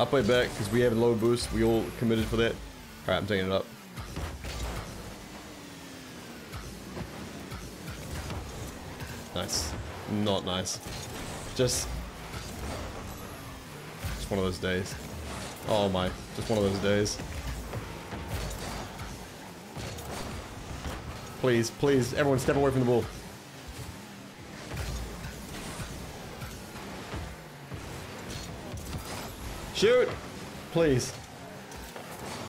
I'll play back because we have a low boost. We all committed for that. Alright, I'm taking it up. Nice. Not nice. Just... Just one of those days. Oh my. Just one of those days. Please, please, everyone step away from the bull. Shoot! Please.